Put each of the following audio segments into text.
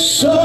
So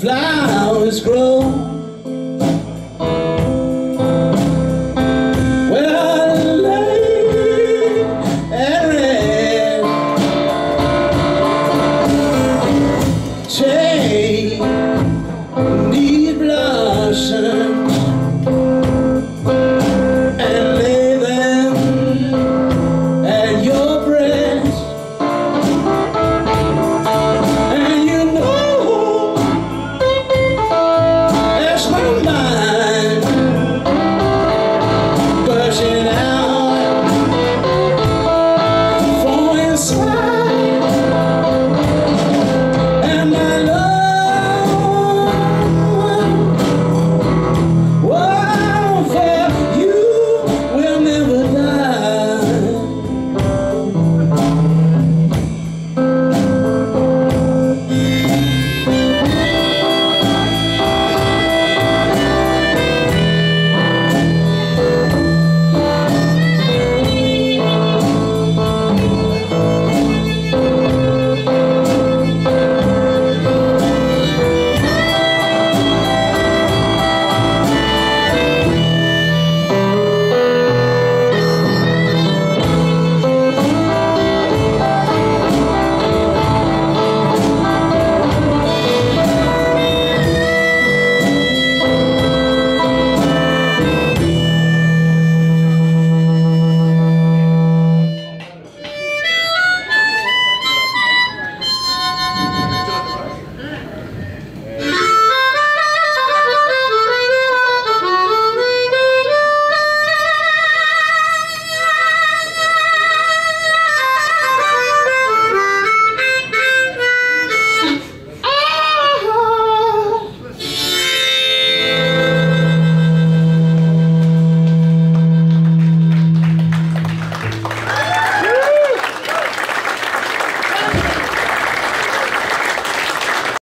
Flowers, grow